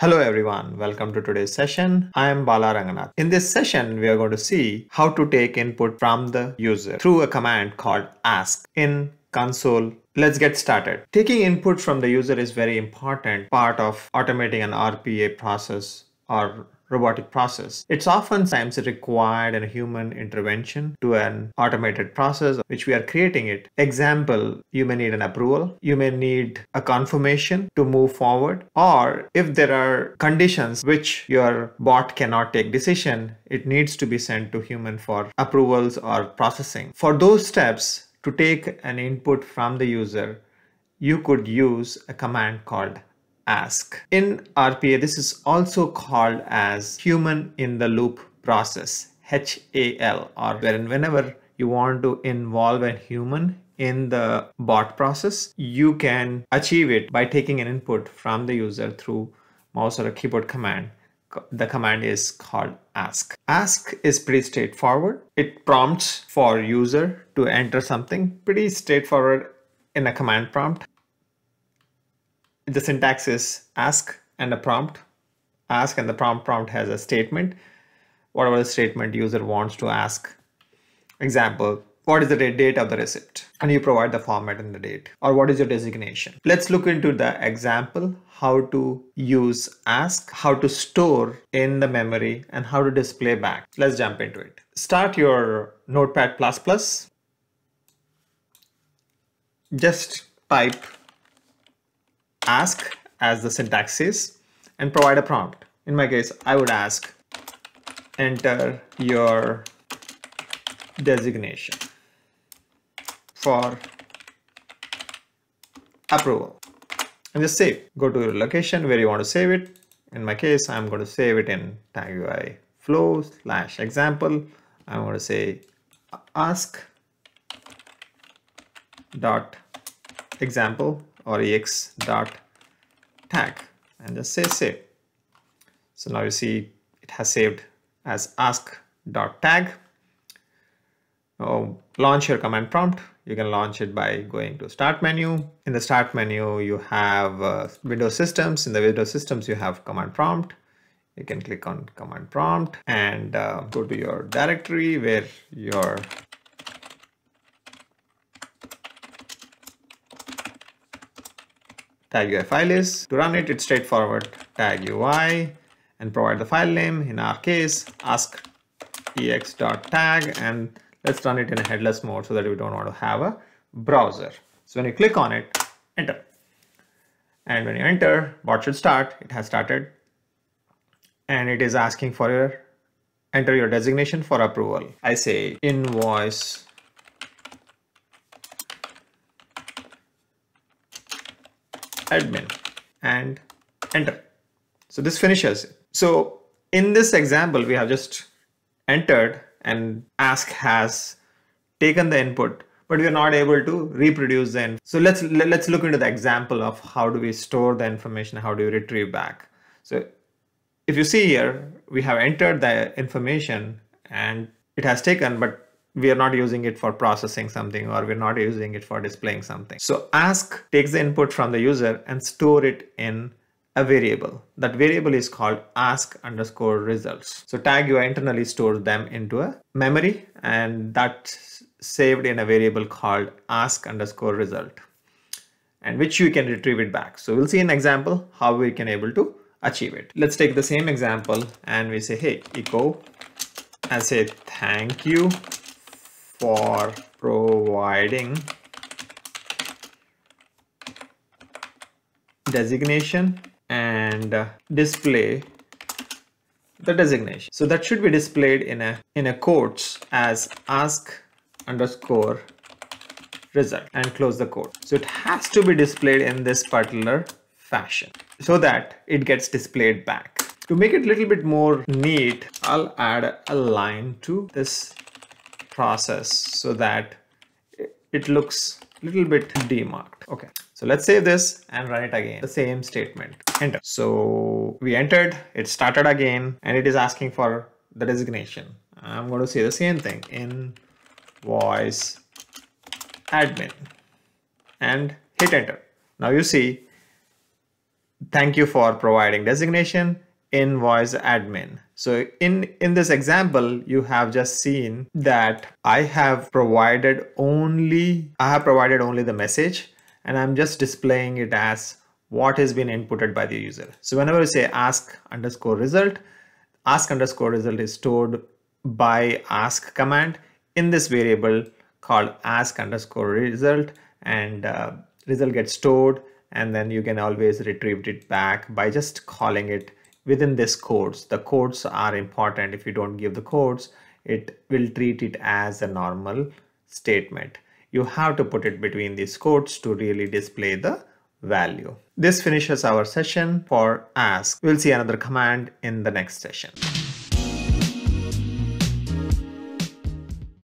Hello everyone, welcome to today's session. I am Bala Ranganath. In this session, we are going to see how to take input from the user through a command called ask in console. Let's get started. Taking input from the user is very important part of automating an RPA process or robotic process. It's oftentimes required a human intervention to an automated process which we are creating it. Example, you may need an approval, you may need a confirmation to move forward, or if there are conditions which your bot cannot take decision, it needs to be sent to human for approvals or processing. For those steps, to take an input from the user, you could use a command called ask. In RPA, this is also called as human in the loop process, HAL, or whenever you want to involve a human in the bot process, you can achieve it by taking an input from the user through mouse or a keyboard command. The command is called ask. Ask is pretty straightforward. It prompts for user to enter something pretty straightforward in a command prompt the syntax is ask and a prompt. Ask and the prompt prompt has a statement. Whatever the statement user wants to ask. Example, what is the date of the receipt? And you provide the format and the date. Or what is your designation? Let's look into the example, how to use ask, how to store in the memory and how to display back. Let's jump into it. Start your notepad++. Just type ask as the syntax is and provide a prompt. In my case, I would ask enter your designation for approval and just save. Go to your location where you want to save it. In my case, I'm going to save it in TagUI flow slash example. I'm going to say ask dot example or ex dot tag and just say save. So now you see it has saved as ask dot tag. Now launch your command prompt. You can launch it by going to start menu. In the start menu, you have uh, Windows systems. In the Windows systems, you have command prompt. You can click on command prompt and uh, go to your directory where your TagUI file is. To run it, it's straightforward TagUI and provide the file name. In our case, ask ex.tag and let's run it in a headless mode so that we don't want to have a browser. So when you click on it, enter. And when you enter, bot should start. It has started. And it is asking for your enter your designation for approval. I say invoice admin and enter. So this finishes. So in this example, we have just entered and ask has taken the input, but we are not able to reproduce the input. So let's, let's look into the example of how do we store the information, how do you retrieve back. So if you see here, we have entered the information and it has taken, but we are not using it for processing something or we're not using it for displaying something. So ask takes the input from the user and store it in a variable. That variable is called ask underscore results. So TagUI internally stores them into a memory and that's saved in a variable called ask underscore result and which you can retrieve it back. So we'll see an example how we can able to achieve it. Let's take the same example and we say, hey, echo and say thank you for providing designation and display the designation. So that should be displayed in a in a quotes as ask underscore result and close the quote. So it has to be displayed in this particular fashion so that it gets displayed back. To make it a little bit more neat, I'll add a line to this process so that it looks a little bit demarked. Okay, so let's save this and run it again. The same statement, enter. So we entered, it started again, and it is asking for the designation. I'm going to say the same thing in voice admin and hit enter. Now you see thank you for providing designation invoice admin. So in, in this example, you have just seen that I have provided only, I have provided only the message and I'm just displaying it as what has been inputted by the user. So whenever you say ask underscore result, ask underscore result is stored by ask command in this variable called ask underscore result and uh, result gets stored and then you can always retrieve it back by just calling it within this codes. The codes are important. If you don't give the codes, it will treat it as a normal statement. You have to put it between these codes to really display the value. This finishes our session for ask. We'll see another command in the next session.